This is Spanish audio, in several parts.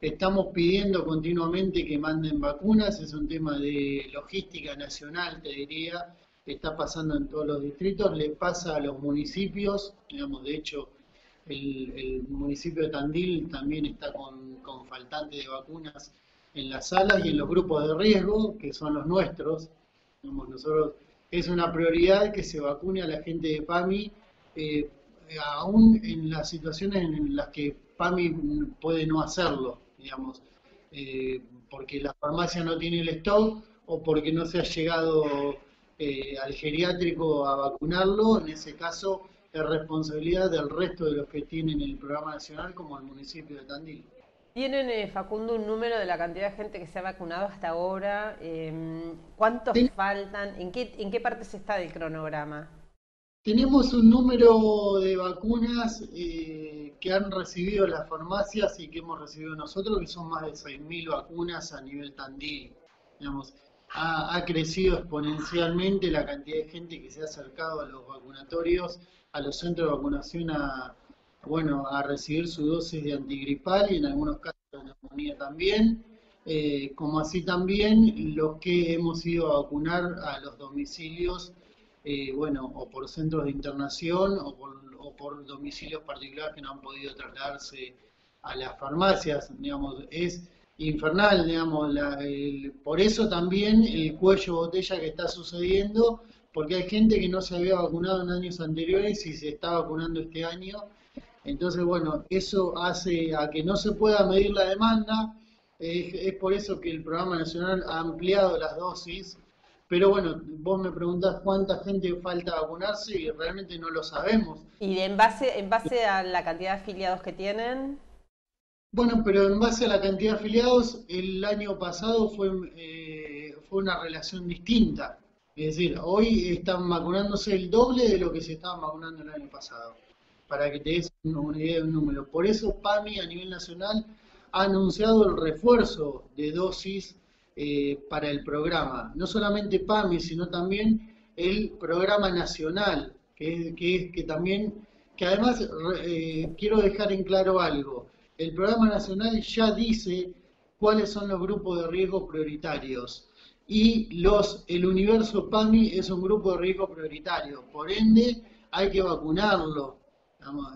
Estamos pidiendo continuamente que manden vacunas, es un tema de logística nacional, te diría, está pasando en todos los distritos, le pasa a los municipios, digamos, de hecho, el, municipio de Tandil también está con, con faltante de vacunas en las salas y en los grupos de riesgo, que son los nuestros. Digamos, nosotros es una prioridad que se vacune a la gente de PAMI, eh, aún en las situaciones en las que PAMI puede no hacerlo, digamos, eh, porque la farmacia no tiene el stock o porque no se ha llegado eh, al geriátrico a vacunarlo, en ese caso es responsabilidad del resto de los que tienen el programa nacional, como el municipio de Tandil. ¿Tienen, eh, Facundo, un número de la cantidad de gente que se ha vacunado hasta ahora? Em, ¿Cuántos faltan? ¿En qué, ¿En qué parte se está del cronograma? Tenemos un número de vacunas eh, que han recibido las farmacias y que hemos recibido nosotros, que son más de 6.000 vacunas a nivel Tandil. Digamos, ha, crecido exponencialmente la cantidad de gente que se ha acercado a los vacunatorios, a los centros de vacunación a, bueno, a recibir su dosis de antigripal y en algunos casos de neumonía también, eh, como así también los que hemos ido a vacunar a los domicilios, eh, bueno, o por centros de internación o por, o por domicilios particulares que no han podido trasladarse a las farmacias, digamos, es infernal, digamos, por eso también el cuello botella que está sucediendo, porque hay gente que no se había vacunado en años anteriores y se está vacunando este año. Entonces, bueno, eso hace a que no se pueda medir la demanda, es, por eso que el programa nacional ha ampliado las dosis, pero bueno, vos me preguntás cuánta gente falta vacunarse y realmente no lo sabemos. ¿Y en base, en base a la cantidad de afiliados que tienen? Bueno, pero en base a la cantidad de afiliados, el año pasado fue, eh, fue una relación distinta. Es decir, hoy están vacunándose el doble de lo que se estaban vacunando el año pasado para que te des una idea de un número. Por eso PAMI a nivel nacional ha anunciado el refuerzo de dosis eh, para el programa. No solamente PAMI, sino también el programa nacional, que, que, que también, que además eh, quiero dejar en claro algo. El programa nacional ya dice cuáles son los grupos de riesgo prioritarios y los el universo PAMI es un grupo de riesgo prioritario, por ende hay que vacunarlo.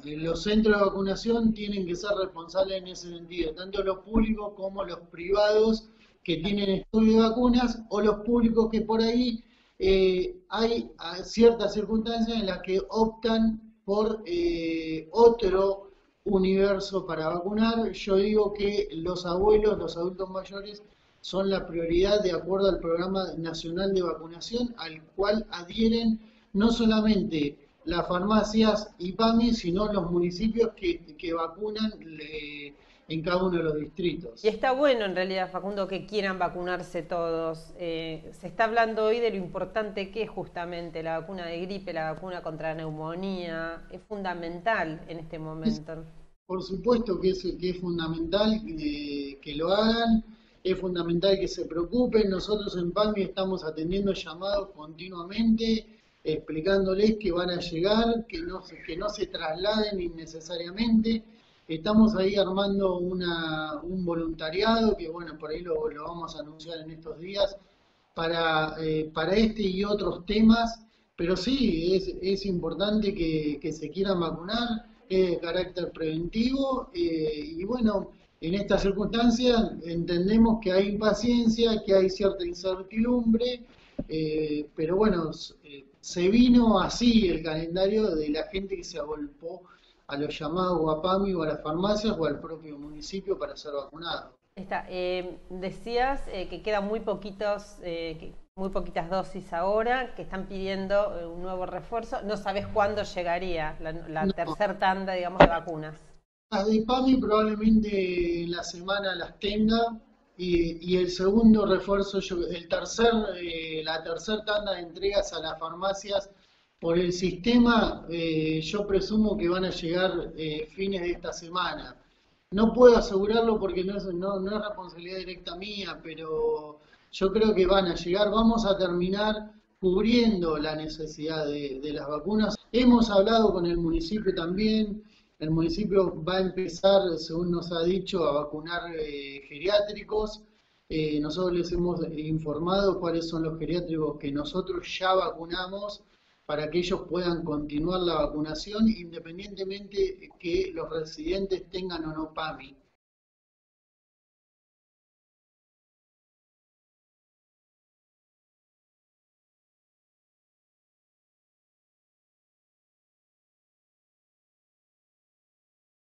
Eh, los centros de vacunación tienen que ser responsables en ese sentido, tanto los públicos como los privados que tienen estudio de vacunas o los públicos que por ahí eh, hay ciertas circunstancias en las que optan por eh, otro universo para vacunar. Yo digo que los abuelos, los adultos mayores, son la prioridad de acuerdo al programa nacional de vacunación al cual adhieren no solamente las farmacias y PAMI, sino los municipios que, que vacunan en cada uno de los distritos. Y está bueno en realidad, Facundo, que quieran vacunarse todos. Eh, se está hablando hoy de lo importante que es justamente la vacuna de gripe, la vacuna contra la neumonía. Es fundamental en este momento. por supuesto que es, que es fundamental que, que lo hagan es fundamental que se preocupen. Nosotros en PAMI estamos atendiendo llamados continuamente explicándoles que van a llegar, que no, que no se trasladen innecesariamente. Estamos ahí armando un voluntariado, que bueno, por ahí lo, lo vamos a anunciar en estos días, para, eh, para este y otros temas, pero sí, es, es importante que, que, se quieran vacunar, es de carácter preventivo, eh, y bueno, en estas circunstancias entendemos que hay impaciencia, que hay cierta incertidumbre, eh, pero bueno, se vino así el calendario de la gente que se agolpó a los llamados Guapami o a las farmacias o al propio municipio para ser vacunado. Está, eh, decías eh, que quedan muy poquitos, eh, muy poquitas dosis ahora, que están pidiendo un nuevo refuerzo. No sabes cuándo llegaría la, tercera tanda, digamos, de vacunas. Las de PAMI probablemente la semana las tenga, y, el segundo refuerzo, el tercer, eh, la tercera tanda de entregas a las farmacias por el sistema, eh, yo presumo que van a llegar eh, fines de esta semana. No puedo asegurarlo porque no es, responsabilidad directa mía, pero yo creo que van a llegar. Vamos a terminar cubriendo la necesidad de, de las vacunas. Hemos hablado con el municipio también, El municipio va a empezar, según nos ha dicho, a vacunar eh, geriátricos. Eh, nosotros les hemos informado cuáles son los geriátricos que nosotros ya vacunamos para que ellos puedan continuar la vacunación independientemente que los residentes tengan o no PAMI.